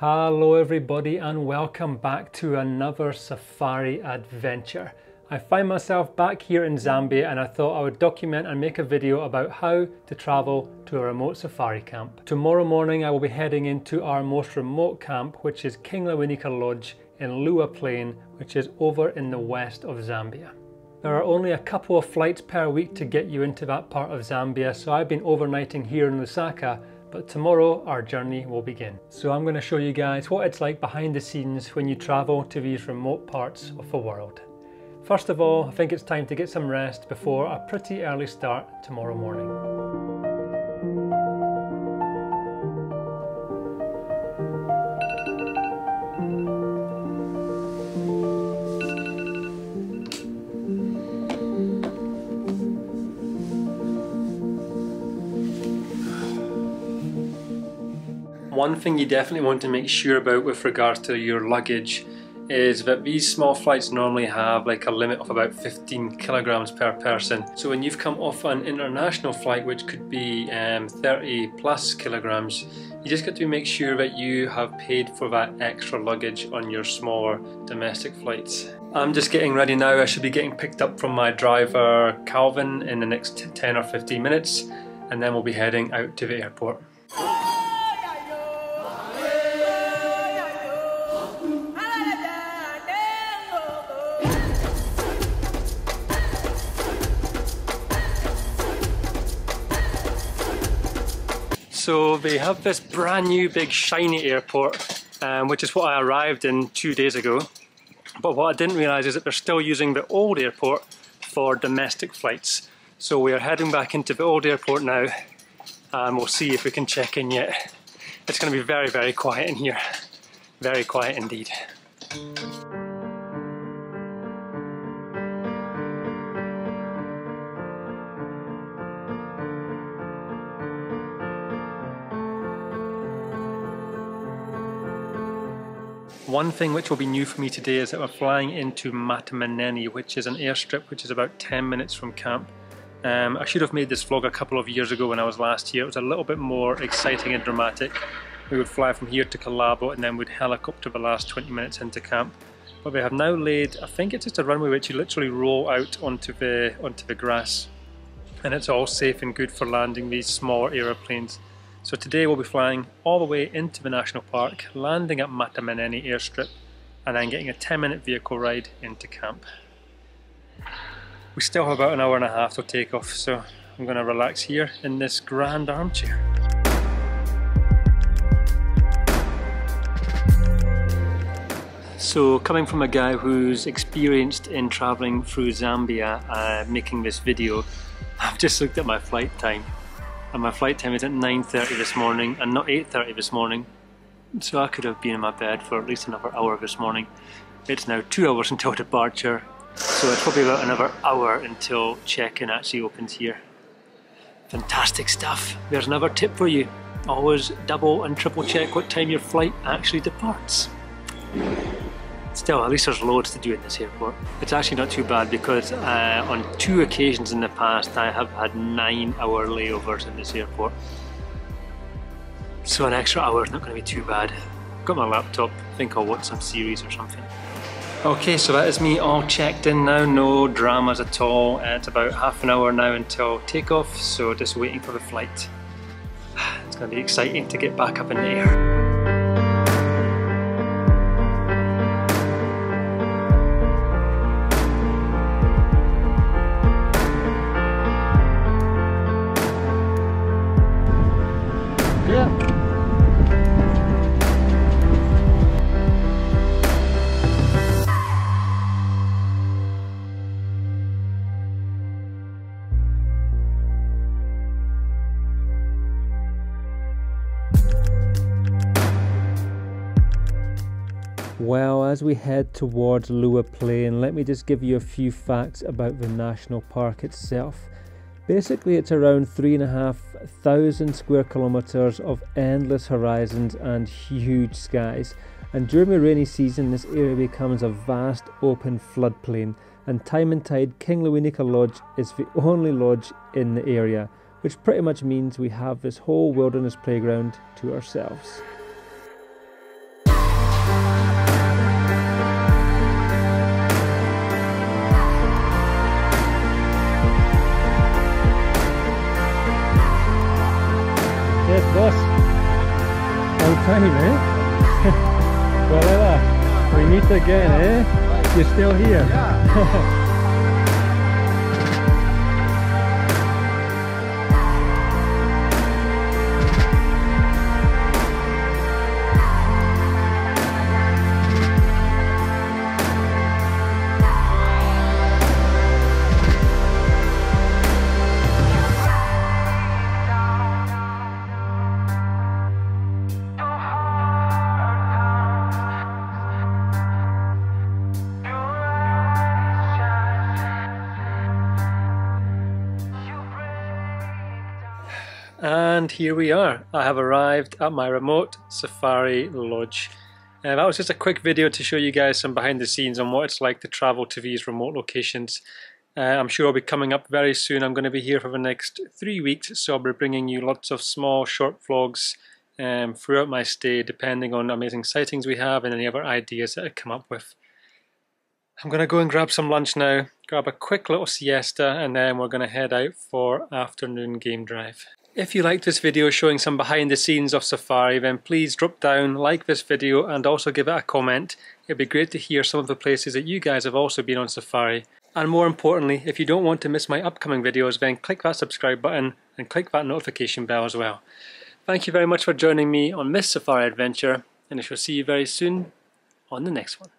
Hello everybody and welcome back to another safari adventure. I find myself back here in Zambia and I thought I would document and make a video about how to travel to a remote safari camp. Tomorrow morning I will be heading into our most remote camp which is King Lewanika Lodge in Liuwa Plain which is over in the west of Zambia. There are only a couple of flights per week to get you into that part of Zambia so I've been overnighting here in Lusaka but tomorrow our journey will begin. So I'm going to show you guys what it's like behind the scenes when you travel to these remote parts of the world. First of all, I think it's time to get some rest before a pretty early start tomorrow morning. One thing you definitely want to make sure about with regards to your luggage is that these small flights normally have like a limit of about 15 kilograms per person. So when you've come off an international flight which could be um, 30 plus kilograms, you just got to make sure that you have paid for that extra luggage on your smaller domestic flights. I'm just getting ready now. I should be getting picked up from my driver Calvin in the next 10 or 15 minutes and then we'll be heading out to the airport. So they have this brand new big shiny airport, um, which is what I arrived in two days ago. But what I didn't realise is that they're still using the old airport for domestic flights. So we are heading back into the old airport now and we'll see if we can check in yet. It's going to be very, very quiet in here. Very quiet indeed. One thing which will be new for me today is that we're flying into Matamaneni, which is an airstrip which is about 10 minutes from camp. Um, I should have made this vlog a couple of years ago when I was last here. It was a little bit more exciting and dramatic. We would fly from here to Kalabo and then we'd helicopter the last 20 minutes into camp. But we have now laid, I think it's just a runway which you literally roll out onto the, onto the grass. And it's all safe and good for landing these smaller aeroplanes. So today we'll be flying all the way into the national park, landing at Matamaneni airstrip, and then getting a 10 minute vehicle ride into camp. We still have about an hour and a half till takeoff, so I'm going to relax here in this grand armchair. So coming from a guy who's experienced in travelling through Zambia, uh, making this video, I've just looked at my flight time and my flight time is at 9.30 this morning and not 8.30 this morning so I could have been in my bed for at least another hour this morning. It's now two hours until departure so it's probably about another hour until check-in actually opens here. Fantastic stuff. There's another tip for you. Always double and triple check what time your flight actually departs. Still, at least there's loads to do in this airport. It's actually not too bad because uh, on two occasions in the past I have had nine hour layovers in this airport. So an extra hour is not going to be too bad. Got my laptop, I think I'll watch some series or something. Okay, so that is me all checked in now, no dramas at all. It's about half an hour now until takeoff, so just waiting for the flight. It's going to be exciting to get back up in the air. Well, as we head towards Liuwa Plain, let me just give you a few facts about the national park itself. Basically, it's around three and a half thousand square kilometres of endless horizons and huge skies. And during the rainy season, this area becomes a vast open floodplain. And time and tide, King Lewanika Lodge is the only lodge in the area, which pretty much means we have this whole wilderness playground to ourselves. Time, eh? well, we meet again, eh? You're still here. Yeah. And here we are. I have arrived at my remote safari lodge. Uh, that was just a quick video to show you guys some behind the scenes on what it's like to travel to these remote locations. Uh, I'm sure I'll be coming up very soon. I'm going to be here for the next three weeks, so I'll be bringing you lots of small short vlogs um, throughout my stay, depending on amazing sightings we have and any other ideas that I come up with. I'm going to go and grab some lunch now, grab a quick little siesta, and then we're going to head out for afternoon game drive. If you liked this video showing some behind the scenes of Safari then please drop down, like this video and also give it a comment. It'd be great to hear some of the places that you guys have also been on Safari. And more importantly, if you don't want to miss my upcoming videos then click that subscribe button and click that notification bell as well. Thank you very much for joining me on this Safari adventure and I shall see you very soon on the next one.